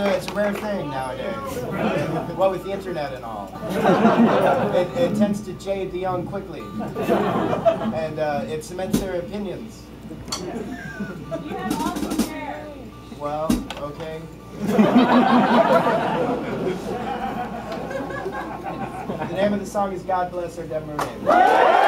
a, it's a rare thing nowadays. What with the internet and all. It, it tends to jade the young quickly. And uh, it cements their opinions. You have awesome hair. Well, okay. the name of the song is God Bless Our Dead Marine.